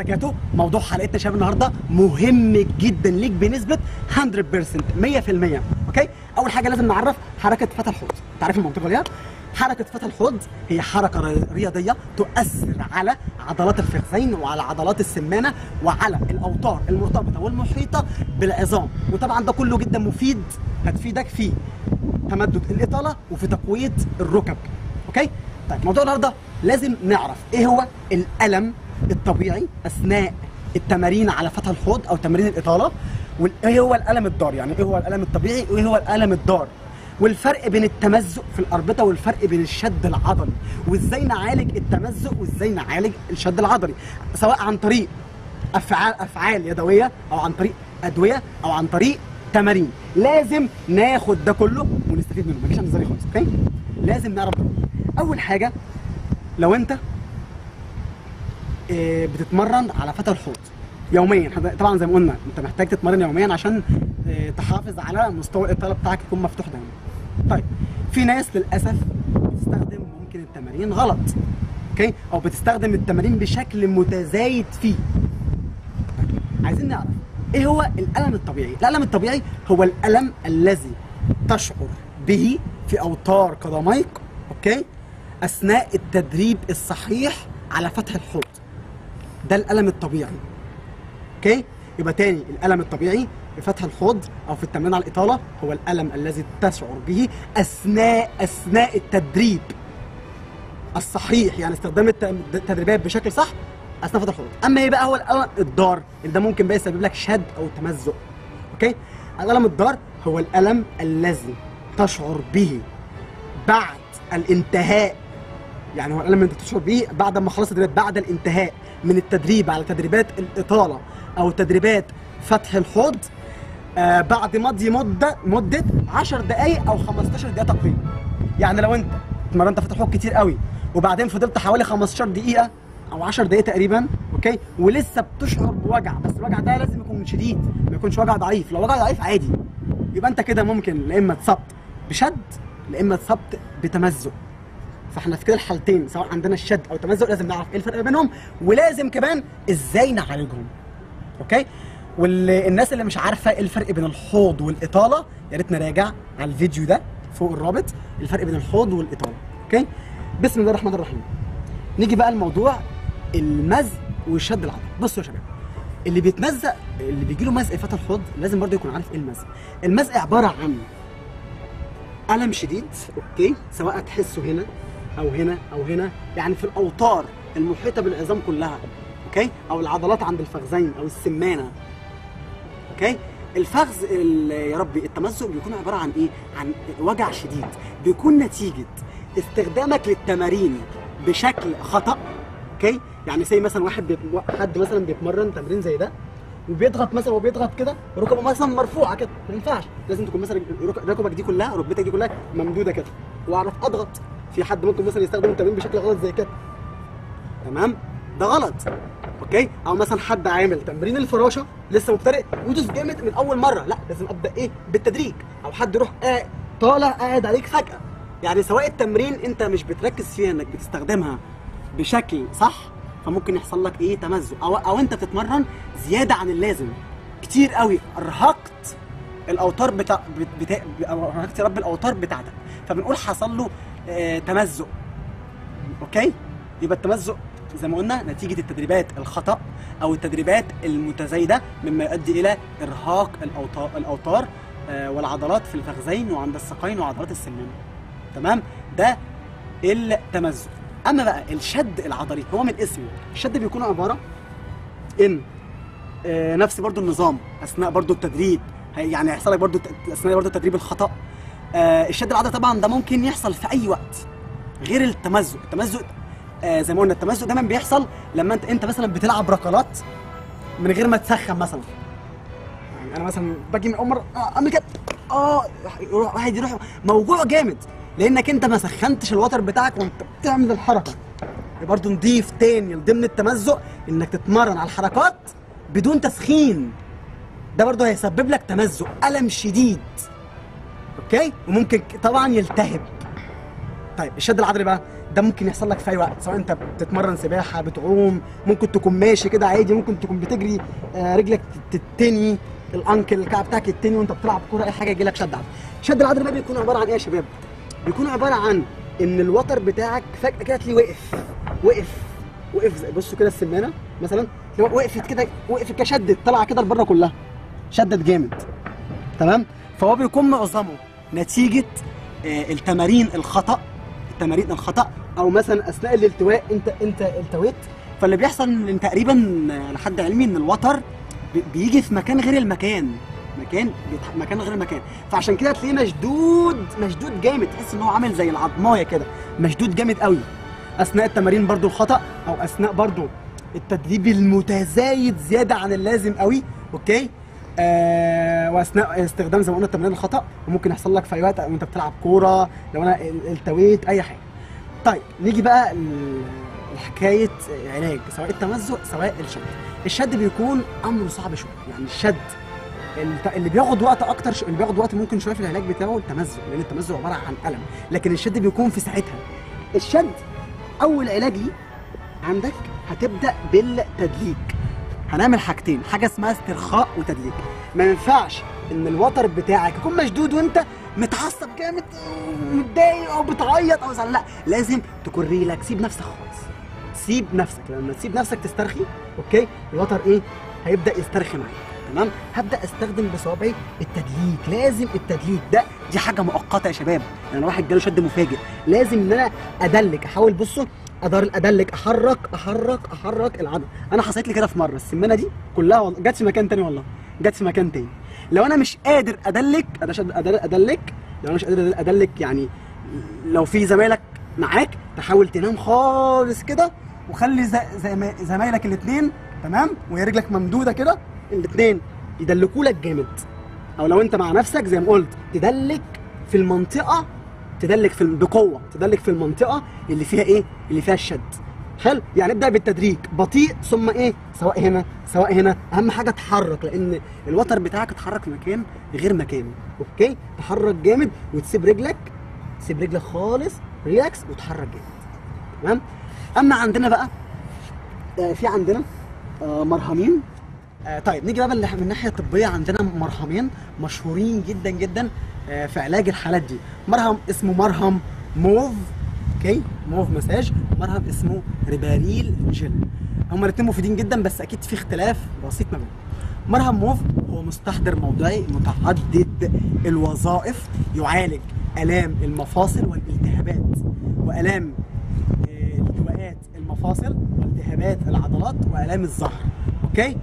بركاته موضوع حلقتنا شباب النهارده مهم جدا ليك بنسبة 100% 100% أوكي؟ أول حاجة لازم نعرف حركة فتح الحوض. انت عارف المنطقة دي؟ حركة فتح الحوض هي حركة ري- رياضية تؤثر على عضلات الفخذين وعلى عضلات السمانة وعلى الأوتار المرتبطة والمحيطة بالعظام. وطبعا ده كله جدا مفيد هتفيدك في تمدد الإطالة وفي تقوية الركب. أوكي؟ طيب موضوع النهارده لازم نعرف إيه هو الألم الطبيعي أثناء التمارين على فتح الحوض أو تمارين الإطالة. وايه هو الألم الضار يعني؟ إيه هو الألم الطبيعي؟ وإيه هو الألم الضار؟ والفرق بين التمزق في الأربطة والفرق بين الشد العضلي. وإزاي نعالج التمزق وإزاي نعالج الشد العضلي؟ سواء عن طريق افعال أفعال يدوية أو عن طريق أدوية أو عن طريق تمارين. لازم ناخد ده كله ونستفيد منه. ما تجيش عند خالص okay؟ لازم نعرف أول حاجة لو أنت بتتمرن على فتح الحوض يوميا. طبعا زي ما قلنا أنت محتاج تتمرن يوميا عشان آه، تحافظ على مستوى الاطاله بتاعك يكون مفتوح دايما. طيب في ناس للأسف بتستخدم ممكن التمارين غلط okay؟ أو بتستخدم التمارين بشكل متزايد فيه. عايزين نعرف إيه هو الألم الطبيعي؟ الألم الطبيعي هو الألم الذي تشعر به في أوتار قدميك okay؟ أثناء التدريب الصحيح على فتح الحوض. ده الألم الطبيعي. okay؟ يبقى تاني الألم الطبيعي في فتح الحوض أو في التمرين على الإطالة هو الألم الذي تشعر به أثناء أثناء التدريب. الصحيح يعني استخدام الت- التدريبات بشكل صح أثناء فتح الحوض أما إيه بقى؟ هو الألم الضار اللي ده ممكن بقى يسبب لك شد أو تمزق. أوكي؟ الألم الضار هو الألم الذي تشعر به بعد الانتهاء. يعني هو الألم اللي انت تشعر به بعد ما خلصت بعد الانتهاء. من التدريب على تدريبات الإطالة أو تدريبات فتح الحوض آه بعد مضي مدة مدة 10 دقائق أو 15 دقيقة تقريبا يعني لو أنت اتمرنت فتح حوض كتير قوي وبعدين فضلت حوالي 15 دقيقة أو 10 دقائق تقريبا okay؟ ولسه بتشعر بوجع بس الوجع ده لازم يكون شديد ما يكونش وجع ضعيف. لو وجع ضعيف عادي. يبقى أنت كده ممكن لا إما اتصبت بشد لا إما اتصبت بتمزق. فاحنا في كده الحالتين سواء عندنا الشد أو التمزق لازم نعرف إيه الفرق بينهم ولازم كمان إزاي نعالجهم. okay؟ والناس اللي مش عارفة إيه الفرق بين الحوض والإطالة يا ريت نراجع على الفيديو ده فوق الرابط الفرق بين الحوض والإطالة. okay؟ بسم الله الرحمن الرحيم. نيجي بقى لموضوع المزق والشد العضلي بصوا يا شباب اللي بيتمزق اللي بيجي له مزق فتح الحوض لازم برضه يكون عارف إيه المزق. المزق عبارة عن ألم شديد okay؟ سواء تحسه هنا أو هنا أو هنا يعني في الأوتار المحيطة بالعظام كلها okay؟ أو العضلات عند الفخذين أو السمانة okay؟ الفخذ ال- يا ربي التمزق بيكون عبارة عن إيه؟ عن وجع شديد بيكون نتيجة استخدامك للتمارين بشكل خطأ okay؟ يعني زي مثلا واحد. حد مثلا بيتمرن تمرين زي ده وبيضغط مثلا وبيضغط كده ركبة مثلا مرفوعة كده ما ينفعش لازم تكون مثلا رك- ركبك دي كلها ركبتك دي كلها ممدودة كده وأعرف أضغط في حد ممكن مثلا يستخدم التمرين بشكل غلط زي كده. تمام؟ ده غلط. أوكي؟ أو مثلا حد عامل تمرين الفراشة لسه مبتدئ ويدوس جامد من أول مرة. لا لازم أبدأ إيه؟ بالتدريج. أو حد يروح قاعد طالع قاعد عليك فجأة. يعني سواء التمرين أنت مش بتركز فيها إنك بتستخدمها بشكل صح فممكن يحصل لك إيه؟ تمزق. أو أو أنت بتتمرن زيادة عن اللازم. كتير قوي. أرهقت الأوتار بتاع بتا... أو أرهقت يا رب الأوتار بتاعتك. فبنقول حصل له آه تمزق. أوكي؟ يبقى التمزق زي ما قلنا نتيجة التدريبات الخطأ أو التدريبات المتزايدة مما يؤدي إلى إرهاق الأوتار آه، والعضلات في الفخذين وعند الساقين وعضلات السمانه تمام؟ ده التمزق. أما بقى الشد العضلي هو من اسمه. الشد بيكون عبارة إن آه، نفس برضو النظام أثناء برضو التدريب. يعني هيحصل لك برضو أثناء برضو التدريب الخطأ. آه، الشد العضلي طبعا ده ممكن يحصل في أي وقت غير التمزق. التمزق آه زي ما قلنا التمزق دايما بيحصل لما انت أنت مثلا بتلعب ركلات من غير ما تسخن مثلا. يعني أنا مثلا باجي من مره آه، أعمل كده. آه واحد يروح موجوع جامد لأنك أنت ما سخنتش الوتر بتاعك وأنت بتعمل الحركة. برضه نضيف تاني ضمن التمزق إنك تتمرن على الحركات بدون تسخين. ده برضه هيسبب لك تمزق ألم شديد. أوكي؟ وممكن طبعا يلتهب. طيب الشد العضلي بقى ده ممكن يحصل لك في أي وقت سواء أنت بتتمرن سباحة بتعوم ممكن تكون ماشي كده عادي ممكن تكون بتجري آه، رجلك تتني الأنكل الكعب بتاعك يتني وأنت بتلعب كورة أي حاجة يجي لك شد عضلي. شد العضلي بقى بيكون عبارة عن إيه يا شباب؟ بيكون عبارة عن إن الوتر بتاعك فجأة كده تلاقيه وقف وقف وقف بصوا كده السمانة مثلا وقفت كده وقفت كده شدت طالعه كده لبره كلها. شدت جامد. تمام؟ فهو بيكون معظمه نتيجة آه، التمارين الخطأ التمارين الخطأ أو مثلا أثناء الالتواء أنت أنت التويت. فاللي بيحصل إن تقريبا آه، لحد علمي إن الوتر بي- بيجي في مكان غير المكان. مكان. مكان غير المكان. فعشان كده تلاقيه مشدود مشدود جامد. تحس إن هو عامل زي العضماية كده. مشدود جامد قوي. أثناء التمارين برضو الخطأ أو أثناء برضو التدريب المتزايد زيادة عن اللازم قوي. okay؟ آه وأثناء استخدام زي ما قلنا التمارين الخطأ وممكن يحصل لك في اي وقت وأنت بتلعب كورة لو أنا ال- التويت أي حاجة. طيب نيجي بقى لحكاية علاج سواء التمزق سواء الشد. الشد بيكون أمره صعب شوية يعني الشد اللي بياخد وقت أكتر. اللي بياخد وقت ممكن شوية في العلاج بتاعه التمزق لأن التمزق عبارة عن ألم. لكن الشد بيكون في ساعتها. الشد أول علاج ليه عندك هتبدأ بالتدليك. هنعمل حاجتين حاجة اسمها استرخاء وتدليك. ما ينفعش إن الوتر بتاعك يكون مشدود وأنت متعصب جامد ومتضايق أو بتعيط أو زعلان لا لازم تكون relax سيب نفسك خالص. سيب نفسك لما تسيب نفسك تسترخي okay؟ الوتر إيه؟ هيبدأ يسترخي معاك تمام؟ هبدأ أستخدم بصوابعي التدليك لازم التدليك. ده دي حاجة مؤقتة يا شباب. يعني واحد جاله شد مفاجئ. لازم إن أنا أدلك أحاول بصوا أدار ادلك أحرك أحرك أحرك العضله أنا حصلت لي كده في مرة السمانة دي كلها جت في مكان تاني والله. جت في مكان تاني. لو أنا مش قادر أدلك أنا مش قادر أدلك. لو أنا مش قادر أدلك يعني لو في زمايلك معاك تحاول تنام خالص كده وخلي زمايلك الاثنين تمام؟ وهي رجلك ممدودة كده الاثنين يدلكوا لك جامد. أو لو أنت مع نفسك زي ما قلت تدلك في المنطقة تدلك في بقوة تدلك في المنطقة اللي فيها إيه؟ اللي فيها الشد. حلو؟ يعني ابدأ بالتدريج. بطيء ثم إيه؟ سواء هنا سواء هنا. أهم حاجة تحرك لأن الوتر بتاعك اتحرك مكان غير مكانه. okay؟ تحرك جامد وتسيب رجلك تسيب رجلك خالص relax وتحرك جامد. تمام؟ أما عندنا بقى آه في عندنا آه مرهمين. آه طيب نيجي بقى من الناحيه الطبية عندنا مرهمين مشهورين جدا جدا آه في علاج الحالات دي. مرهم اسمه مرهم Moov okay؟ Moov massage. مرهم اسمه Reparil gel. هما الاثنين مفيدين جدا بس أكيد في اختلاف بسيط ما بينهم. مرهم Moov هو مستحضر موضعي متعدد الوظائف يعالج آلام المفاصل والالتهابات وآلام آه، التواءات المفاصل والتهابات العضلات وآلام الظهر. okay؟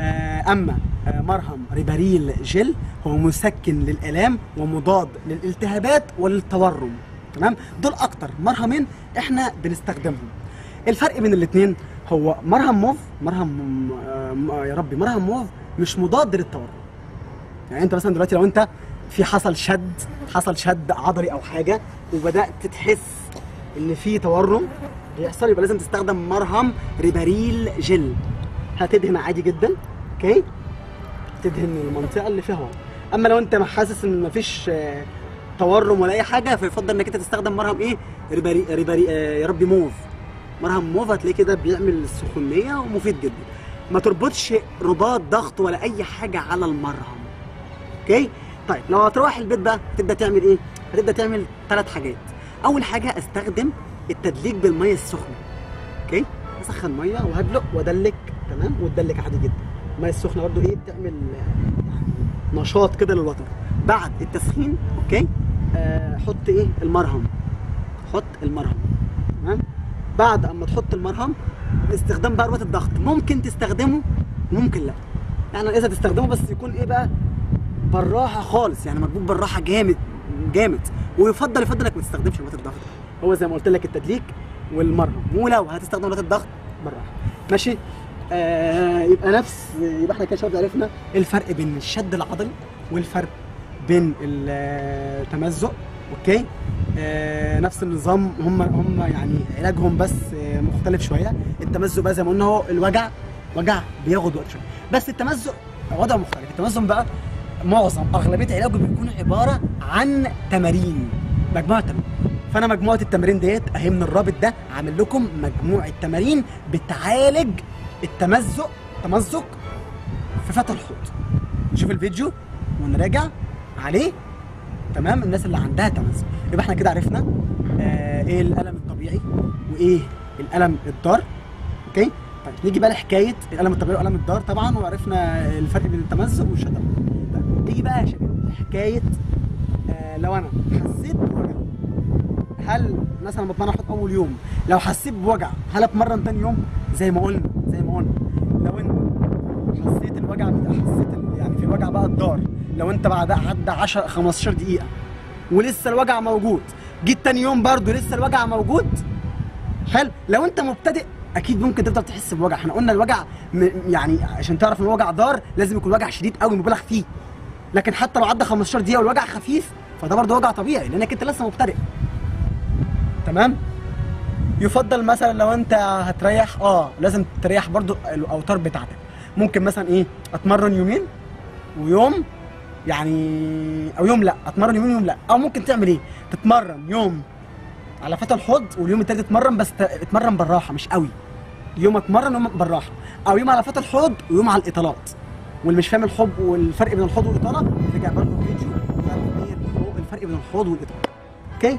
أما آه، مرهم Reparil gel هو مسكن للالام ومضاد للالتهابات وللتورم تمام؟ دول أكتر مرهمين إحنا بنستخدمهم. الفرق بين الاثنين هو مرهم Moov مرهم آه، آه، يا ربي مرهم Moov مش مضاد للتورم. يعني أنت مثلا دلوقتي لو أنت في حصل شد حصل شد عضلي أو حاجة وبدأت تحس إن في تورم بيحصل يبقى لازم تستخدم مرهم Reparil gel هتدهن عادي جدا. okay؟ تدهن المنطقة اللي فيها. ورم أما لو أنت حاسس إن مفيش آه، تورم ولا أي حاجة فيفضل إنك أنت تستخدم مرهم إيه؟ Repari Repari آه يا ربي Moov. مرهم Moov هتلاقيه كده بيعمل سخونية ومفيد جدا. ما تربطش رباط ضغط ولا أي حاجة على المرهم. okay؟ طيب لو هتروح البيت بقى هتبدأ تعمل إيه؟ هتبدأ تعمل ثلاث حاجات. أول حاجة استخدم التدليك بالمية السخنة. okay؟ اسخن مية وهدلق وادلك تمام؟ وتدلك عادي جدا. المية السخنة برضو إيه؟ بتعمل نشاط كده للوتر بعد التسخين okay؟ آه حط إيه؟ المرهم. حط المرهم. تمام بعد أما تحط المرهم استخدام بقى رباط الضغط. ممكن تستخدمه ممكن لا. يعني إذا تستخدمه بس يكون إيه بقى؟ بالراحة خالص. يعني مكبوب بالراحة جامد جامد. ويفضل يفضل إنك ما تستخدمش رباط الضغط. هو زي ما قلت لك التدليك والمرهم. ولو هتستخدم رباط الضغط بالراحة. ماشي؟ آه يبقى نفس يبقى إحنا كده شباب عرفنا الفرق بين الشد العضلي والفرق بين التمزق أوكي؟ آه نفس النظام هم هم يعني علاجهم بس آه مختلف شوية. التمزق بقى زي ما قلنا هو الوجع وجع بياخد وقت شوية. بس التمزق وضع مختلف. التمزق بقى معظم أغلبية علاجه بيكون عبارة عن تمارين مجموعة تمارين فأنا مجموعة التمارين ديت اهي من الرابط ده عامل لكم مجموعة تمارين بتعالج التمزق تمزق في فتح الحوض. نشوف الفيديو ونراجع عليه. تمام؟ الناس اللي عندها تمزق. يبقى إحنا كده عرفنا آه إيه الألم الطبيعي وإيه الألم الضار. أوكي؟ طيب نيجي بقى لحكاية الألم الطبيعي والألم الضار طبعا وعرفنا الفرق بين التمزق والشد طيب نيجي بقى لحكاية آه لو أنا حسيت بوجع. هل مثلا بتمرن أول يوم لو حسيت بوجع هل أتمرن تاني يوم؟ زي ما قلنا. زي ما قلنا لو انت حسيت الوجع حسيت يعني في الوجع بقى الضار لو انت بعد عدى 10 15 دقيقة ولسه الوجع موجود جيت تاني يوم برضه لسه الوجع موجود حلو؟ لو انت مبتدئ أكيد ممكن تفضل تحس بوجع. إحنا قلنا الوجع. يعني عشان تعرف إن الوجع ضار لازم يكون وجع شديد قوي مبالغ فيه. لكن حتى لو عدى 15 دقيقة والوجع خفيف فده برضه وجع طبيعي لأنك أنت لسه مبتدئ. تمام؟ يفضل مثلا لو أنت هتريح آه لازم تريح برضو الأوتار بتاعتك. ممكن مثلا إيه أتمرن يومين ويوم يعني أو يوم لأ أتمرن يومين ويوم لأ. أو ممكن تعمل إيه؟ تتمرن يوم على فتح الحوض واليوم التالت تتمرن بس اتمرن بالراحة مش قوي. يوم أتمرن يوم بالراحة. أو يوم على فتح الحوض ويوم على الإطالات. واللي مش فاهم الحب والفرق بين الحوض والإطالة رجع برضه يعرف إيه الفروق- الفرق بين الحوض والإطالة؟ okay؟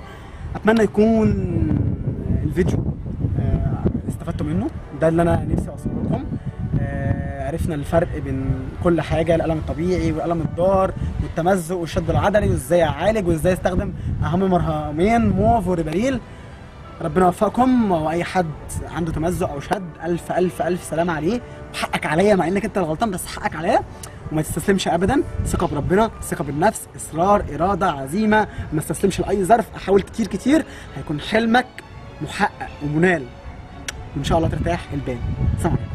أتمنى يكون الفيديو آه، استفدتوا منه. ده اللي أنا نفسي أوصله لكم. آه، عرفنا الفرق بين كل حاجة الألم الطبيعي والالم الضار والتمزق والشد العضلي وإزاي أعالج وإزاي أستخدم أهم مرهمين Moov و Reparil. ربنا يوفقكم. واي حد عنده تمزق أو شد ألف ألف ألف سلام عليه. وحقك عليا مع إنك أنت الغلطان بس حقك عليا. وما تستسلمش ابدا. ثقة بربنا ثقة بالنفس إصرار إرادة عزيمة. ما تستسلمش لأي ظرف. أحاول كتير كتير. هيكون حلمك محقق ومنال. وإن شاء الله ترتاح البال. سلام